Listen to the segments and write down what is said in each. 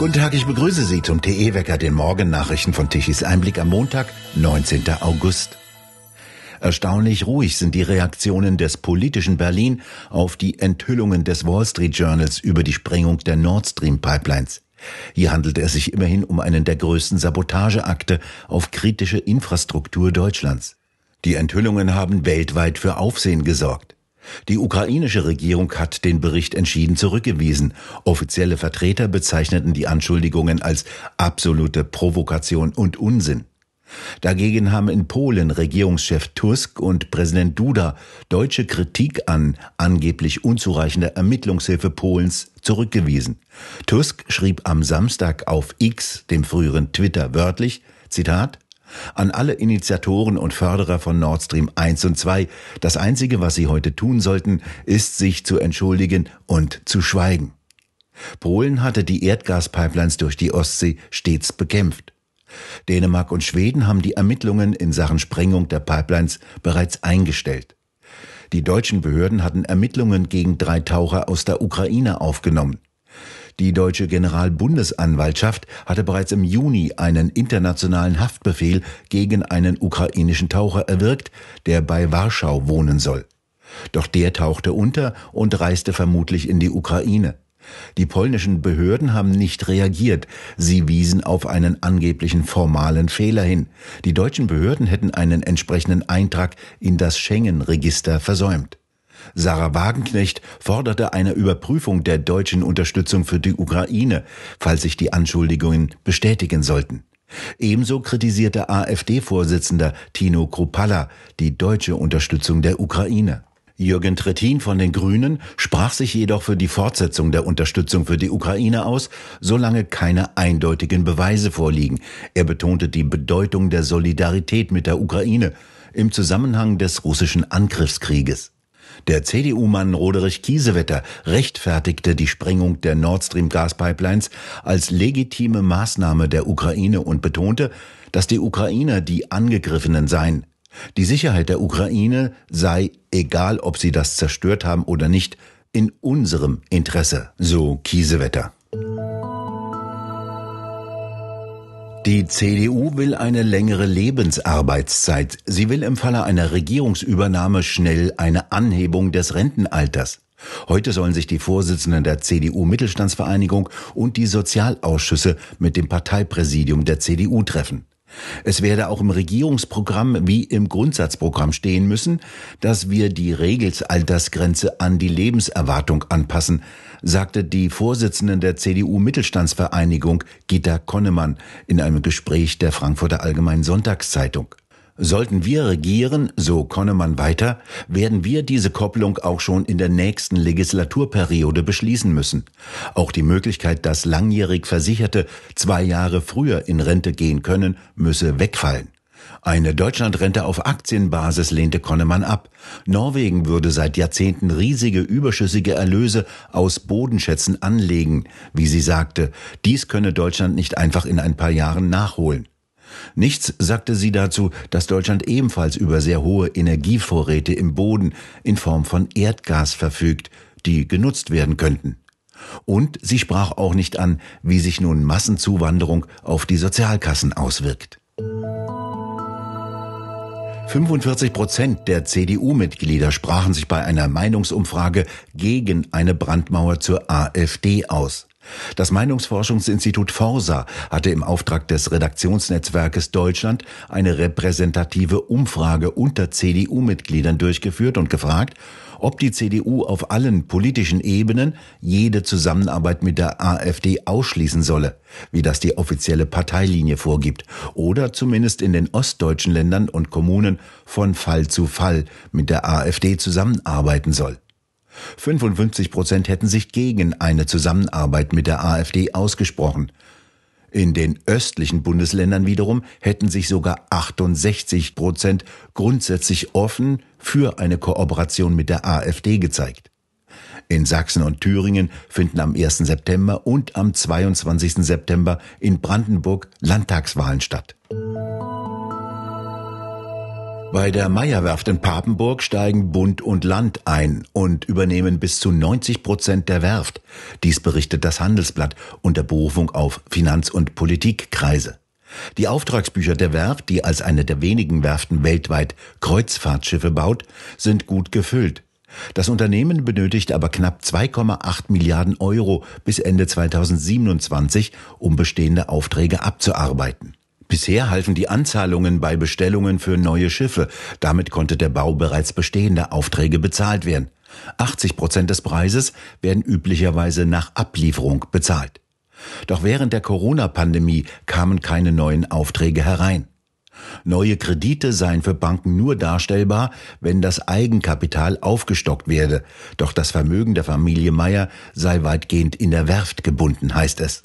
Guten Tag, ich begrüße Sie zum TE-Wecker, den Morgennachrichten von Tichys Einblick am Montag, 19. August. Erstaunlich ruhig sind die Reaktionen des politischen Berlin auf die Enthüllungen des Wall Street Journals über die Sprengung der Nord Stream Pipelines. Hier handelt es sich immerhin um einen der größten Sabotageakte auf kritische Infrastruktur Deutschlands. Die Enthüllungen haben weltweit für Aufsehen gesorgt. Die ukrainische Regierung hat den Bericht entschieden zurückgewiesen. Offizielle Vertreter bezeichneten die Anschuldigungen als absolute Provokation und Unsinn. Dagegen haben in Polen Regierungschef Tusk und Präsident Duda deutsche Kritik an angeblich unzureichender Ermittlungshilfe Polens zurückgewiesen. Tusk schrieb am Samstag auf X, dem früheren Twitter, wörtlich, Zitat, an alle Initiatoren und Förderer von Nord Stream 1 und 2, das Einzige, was sie heute tun sollten, ist sich zu entschuldigen und zu schweigen. Polen hatte die Erdgaspipelines durch die Ostsee stets bekämpft. Dänemark und Schweden haben die Ermittlungen in Sachen Sprengung der Pipelines bereits eingestellt. Die deutschen Behörden hatten Ermittlungen gegen drei Taucher aus der Ukraine aufgenommen. Die deutsche Generalbundesanwaltschaft hatte bereits im Juni einen internationalen Haftbefehl gegen einen ukrainischen Taucher erwirkt, der bei Warschau wohnen soll. Doch der tauchte unter und reiste vermutlich in die Ukraine. Die polnischen Behörden haben nicht reagiert. Sie wiesen auf einen angeblichen formalen Fehler hin. Die deutschen Behörden hätten einen entsprechenden Eintrag in das Schengen-Register versäumt. Sarah Wagenknecht forderte eine Überprüfung der deutschen Unterstützung für die Ukraine, falls sich die Anschuldigungen bestätigen sollten. Ebenso kritisierte AfD-Vorsitzender Tino Kruppalla die deutsche Unterstützung der Ukraine. Jürgen Trittin von den Grünen sprach sich jedoch für die Fortsetzung der Unterstützung für die Ukraine aus, solange keine eindeutigen Beweise vorliegen. Er betonte die Bedeutung der Solidarität mit der Ukraine im Zusammenhang des russischen Angriffskrieges. Der CDU-Mann Roderich Kiesewetter rechtfertigte die Sprengung der Nord Stream Gaspipelines als legitime Maßnahme der Ukraine und betonte, dass die Ukrainer die Angegriffenen seien. Die Sicherheit der Ukraine sei, egal ob sie das zerstört haben oder nicht, in unserem Interesse, so Kiesewetter. Die CDU will eine längere Lebensarbeitszeit. Sie will im Falle einer Regierungsübernahme schnell eine Anhebung des Rentenalters. Heute sollen sich die Vorsitzenden der CDU Mittelstandsvereinigung und die Sozialausschüsse mit dem Parteipräsidium der CDU treffen. Es werde auch im Regierungsprogramm wie im Grundsatzprogramm stehen müssen, dass wir die Regelsaltersgrenze an die Lebenserwartung anpassen, sagte die Vorsitzende der CDU Mittelstandsvereinigung Gitta Konnemann in einem Gespräch der Frankfurter Allgemeinen Sonntagszeitung. Sollten wir regieren, so Konnemann weiter, werden wir diese Kopplung auch schon in der nächsten Legislaturperiode beschließen müssen. Auch die Möglichkeit, dass langjährig Versicherte zwei Jahre früher in Rente gehen können, müsse wegfallen. Eine Deutschlandrente auf Aktienbasis lehnte Konnemann ab. Norwegen würde seit Jahrzehnten riesige überschüssige Erlöse aus Bodenschätzen anlegen, wie sie sagte. Dies könne Deutschland nicht einfach in ein paar Jahren nachholen. Nichts sagte sie dazu, dass Deutschland ebenfalls über sehr hohe Energievorräte im Boden in Form von Erdgas verfügt, die genutzt werden könnten. Und sie sprach auch nicht an, wie sich nun Massenzuwanderung auf die Sozialkassen auswirkt. 45 Prozent der CDU-Mitglieder sprachen sich bei einer Meinungsumfrage gegen eine Brandmauer zur AfD aus. Das Meinungsforschungsinstitut Forsa hatte im Auftrag des Redaktionsnetzwerkes Deutschland eine repräsentative Umfrage unter CDU-Mitgliedern durchgeführt und gefragt, ob die CDU auf allen politischen Ebenen jede Zusammenarbeit mit der AfD ausschließen solle, wie das die offizielle Parteilinie vorgibt, oder zumindest in den ostdeutschen Ländern und Kommunen von Fall zu Fall mit der AfD zusammenarbeiten soll. 55 Prozent hätten sich gegen eine Zusammenarbeit mit der AfD ausgesprochen. In den östlichen Bundesländern wiederum hätten sich sogar 68 Prozent grundsätzlich offen für eine Kooperation mit der AfD gezeigt. In Sachsen und Thüringen finden am 1. September und am 22. September in Brandenburg Landtagswahlen statt. Bei der Meierwerft in Papenburg steigen Bund und Land ein und übernehmen bis zu 90 Prozent der Werft. Dies berichtet das Handelsblatt unter Berufung auf Finanz- und Politikkreise. Die Auftragsbücher der Werft, die als eine der wenigen Werften weltweit Kreuzfahrtschiffe baut, sind gut gefüllt. Das Unternehmen benötigt aber knapp 2,8 Milliarden Euro bis Ende 2027, um bestehende Aufträge abzuarbeiten. Bisher halfen die Anzahlungen bei Bestellungen für neue Schiffe. Damit konnte der Bau bereits bestehender Aufträge bezahlt werden. 80 Prozent des Preises werden üblicherweise nach Ablieferung bezahlt. Doch während der Corona-Pandemie kamen keine neuen Aufträge herein. Neue Kredite seien für Banken nur darstellbar, wenn das Eigenkapital aufgestockt werde. Doch das Vermögen der Familie Meyer sei weitgehend in der Werft gebunden, heißt es.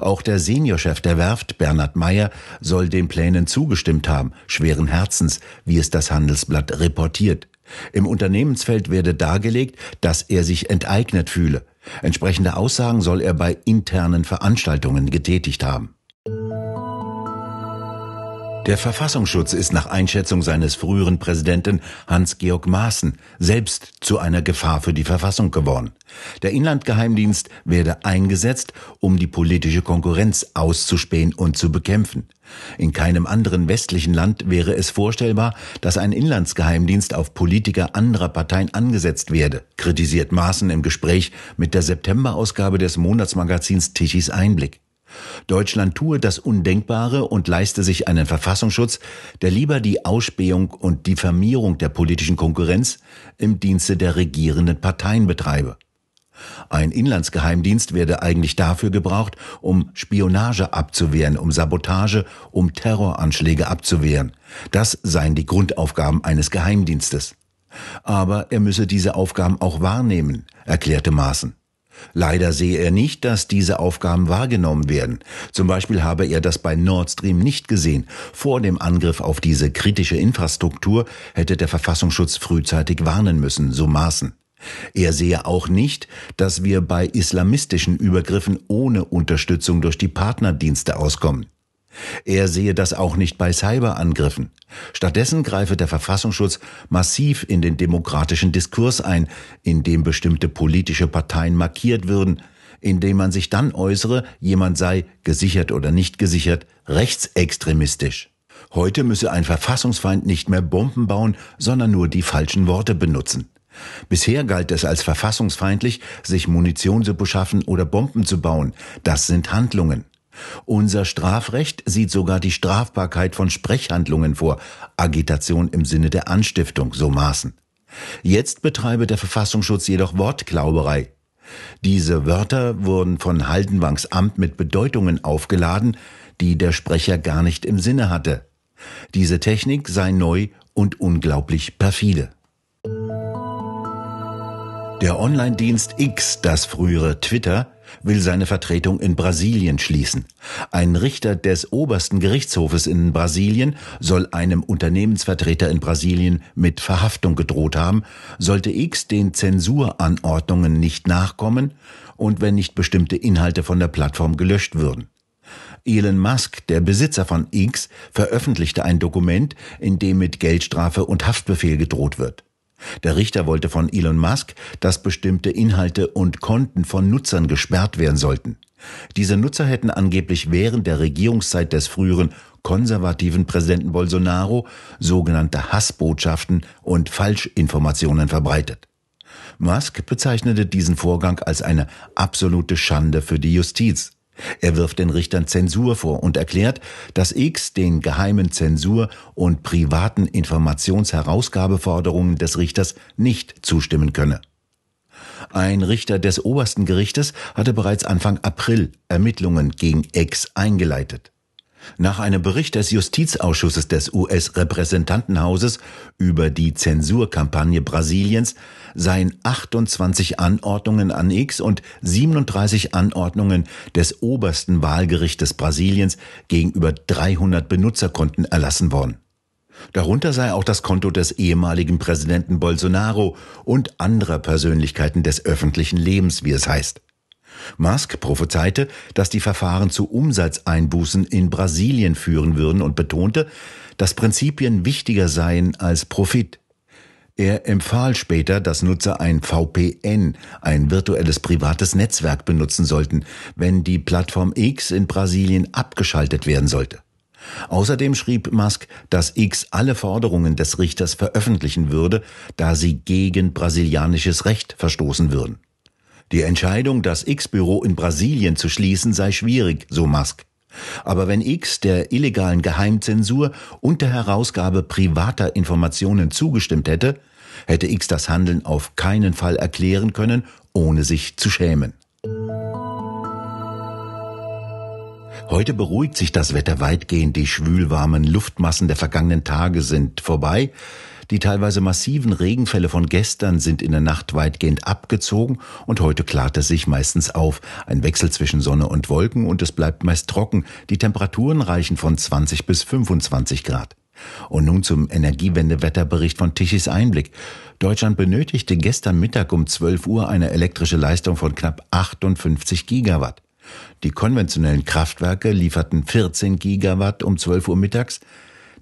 Auch der Seniorchef der Werft, Bernhard Meyer, soll den Plänen zugestimmt haben, schweren Herzens, wie es das Handelsblatt reportiert. Im Unternehmensfeld werde dargelegt, dass er sich enteignet fühle. Entsprechende Aussagen soll er bei internen Veranstaltungen getätigt haben. Der Verfassungsschutz ist nach Einschätzung seines früheren Präsidenten Hans-Georg Maaßen selbst zu einer Gefahr für die Verfassung geworden. Der Inlandgeheimdienst werde eingesetzt, um die politische Konkurrenz auszuspähen und zu bekämpfen. In keinem anderen westlichen Land wäre es vorstellbar, dass ein Inlandsgeheimdienst auf Politiker anderer Parteien angesetzt werde, kritisiert Maaßen im Gespräch mit der September-Ausgabe des Monatsmagazins Tichys Einblick. Deutschland tue das Undenkbare und leiste sich einen Verfassungsschutz, der lieber die Ausspähung und Diffamierung der politischen Konkurrenz im Dienste der regierenden Parteien betreibe. Ein Inlandsgeheimdienst werde eigentlich dafür gebraucht, um Spionage abzuwehren, um Sabotage, um Terroranschläge abzuwehren. Das seien die Grundaufgaben eines Geheimdienstes. Aber er müsse diese Aufgaben auch wahrnehmen, erklärte Maaßen. Leider sehe er nicht, dass diese Aufgaben wahrgenommen werden. Zum Beispiel habe er das bei Nord Stream nicht gesehen. Vor dem Angriff auf diese kritische Infrastruktur hätte der Verfassungsschutz frühzeitig warnen müssen, so Maßen. Er sehe auch nicht, dass wir bei islamistischen Übergriffen ohne Unterstützung durch die Partnerdienste auskommen. Er sehe das auch nicht bei Cyberangriffen. Stattdessen greife der Verfassungsschutz massiv in den demokratischen Diskurs ein, in dem bestimmte politische Parteien markiert würden, indem man sich dann äußere, jemand sei, gesichert oder nicht gesichert, rechtsextremistisch. Heute müsse ein Verfassungsfeind nicht mehr Bomben bauen, sondern nur die falschen Worte benutzen. Bisher galt es als verfassungsfeindlich, sich Munition zu beschaffen oder Bomben zu bauen. Das sind Handlungen. Unser Strafrecht sieht sogar die Strafbarkeit von Sprechhandlungen vor, Agitation im Sinne der Anstiftung, so maßen. Jetzt betreibe der Verfassungsschutz jedoch Wortglauberei. Diese Wörter wurden von Haldenwangs Amt mit Bedeutungen aufgeladen, die der Sprecher gar nicht im Sinne hatte. Diese Technik sei neu und unglaublich perfide. Der Online-Dienst X, das frühere Twitter, will seine Vertretung in Brasilien schließen. Ein Richter des obersten Gerichtshofes in Brasilien soll einem Unternehmensvertreter in Brasilien mit Verhaftung gedroht haben, sollte X den Zensuranordnungen nicht nachkommen und wenn nicht bestimmte Inhalte von der Plattform gelöscht würden. Elon Musk, der Besitzer von X, veröffentlichte ein Dokument, in dem mit Geldstrafe und Haftbefehl gedroht wird. Der Richter wollte von Elon Musk, dass bestimmte Inhalte und Konten von Nutzern gesperrt werden sollten. Diese Nutzer hätten angeblich während der Regierungszeit des früheren konservativen Präsidenten Bolsonaro sogenannte Hassbotschaften und Falschinformationen verbreitet. Musk bezeichnete diesen Vorgang als eine absolute Schande für die Justiz. Er wirft den Richtern Zensur vor und erklärt, dass X den geheimen Zensur- und privaten Informationsherausgabeforderungen des Richters nicht zustimmen könne. Ein Richter des obersten Gerichtes hatte bereits Anfang April Ermittlungen gegen X eingeleitet. Nach einem Bericht des Justizausschusses des US-Repräsentantenhauses über die Zensurkampagne Brasiliens seien 28 Anordnungen an X und 37 Anordnungen des obersten Wahlgerichtes Brasiliens gegenüber 300 Benutzerkonten erlassen worden. Darunter sei auch das Konto des ehemaligen Präsidenten Bolsonaro und anderer Persönlichkeiten des öffentlichen Lebens, wie es heißt. Musk prophezeite, dass die Verfahren zu Umsatzeinbußen in Brasilien führen würden und betonte, dass Prinzipien wichtiger seien als Profit. Er empfahl später, dass Nutzer ein VPN, ein virtuelles privates Netzwerk benutzen sollten, wenn die Plattform X in Brasilien abgeschaltet werden sollte. Außerdem schrieb Musk, dass X alle Forderungen des Richters veröffentlichen würde, da sie gegen brasilianisches Recht verstoßen würden. Die Entscheidung, das X-Büro in Brasilien zu schließen, sei schwierig, so Musk. Aber wenn X der illegalen Geheimzensur und der Herausgabe privater Informationen zugestimmt hätte, hätte X das Handeln auf keinen Fall erklären können, ohne sich zu schämen. Heute beruhigt sich das Wetter weitgehend. Die schwülwarmen Luftmassen der vergangenen Tage sind vorbei. Die teilweise massiven Regenfälle von gestern sind in der Nacht weitgehend abgezogen und heute klart es sich meistens auf. Ein Wechsel zwischen Sonne und Wolken und es bleibt meist trocken. Die Temperaturen reichen von 20 bis 25 Grad. Und nun zum Energiewendewetterbericht von Tichys Einblick. Deutschland benötigte gestern Mittag um 12 Uhr eine elektrische Leistung von knapp 58 Gigawatt. Die konventionellen Kraftwerke lieferten 14 Gigawatt um 12 Uhr mittags.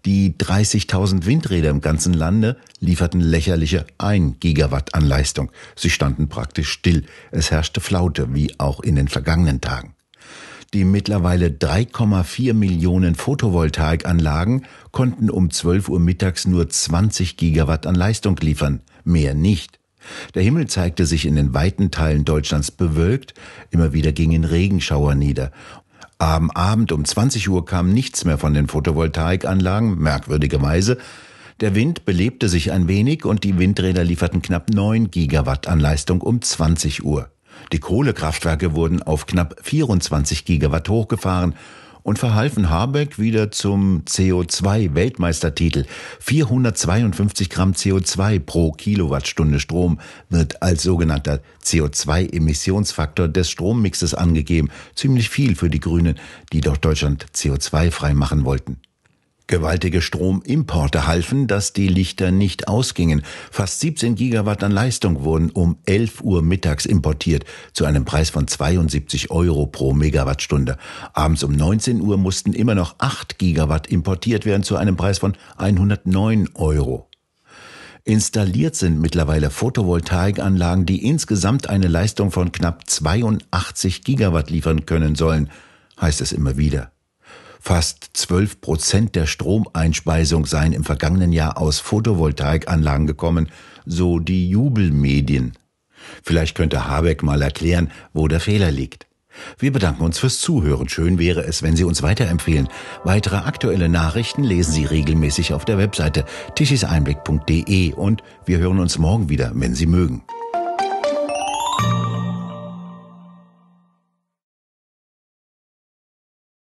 Die 30.000 Windräder im ganzen Lande lieferten lächerliche 1 Gigawatt an Leistung. Sie standen praktisch still. Es herrschte Flaute, wie auch in den vergangenen Tagen. Die mittlerweile 3,4 Millionen Photovoltaikanlagen konnten um 12 Uhr mittags nur 20 Gigawatt an Leistung liefern, mehr nicht. Der Himmel zeigte sich in den weiten Teilen Deutschlands bewölkt, immer wieder gingen Regenschauer nieder. Am Abend um 20 Uhr kam nichts mehr von den Photovoltaikanlagen, merkwürdigerweise. Der Wind belebte sich ein wenig und die Windräder lieferten knapp 9 Gigawatt an Leistung um 20 Uhr. Die Kohlekraftwerke wurden auf knapp 24 Gigawatt hochgefahren und verhalfen Habeck wieder zum CO2-Weltmeistertitel. 452 Gramm CO2 pro Kilowattstunde Strom wird als sogenannter CO2-Emissionsfaktor des Strommixes angegeben. Ziemlich viel für die Grünen, die doch Deutschland CO2-frei machen wollten. Gewaltige Stromimporte halfen, dass die Lichter nicht ausgingen. Fast 17 Gigawatt an Leistung wurden um 11 Uhr mittags importiert, zu einem Preis von 72 Euro pro Megawattstunde. Abends um 19 Uhr mussten immer noch 8 Gigawatt importiert werden, zu einem Preis von 109 Euro. Installiert sind mittlerweile Photovoltaikanlagen, die insgesamt eine Leistung von knapp 82 Gigawatt liefern können sollen, heißt es immer wieder. Fast 12 Prozent der Stromeinspeisung seien im vergangenen Jahr aus Photovoltaikanlagen gekommen, so die Jubelmedien. Vielleicht könnte Habeck mal erklären, wo der Fehler liegt. Wir bedanken uns fürs Zuhören. Schön wäre es, wenn Sie uns weiterempfehlen. Weitere aktuelle Nachrichten lesen Sie regelmäßig auf der Webseite tischiseinblick.de und wir hören uns morgen wieder, wenn Sie mögen.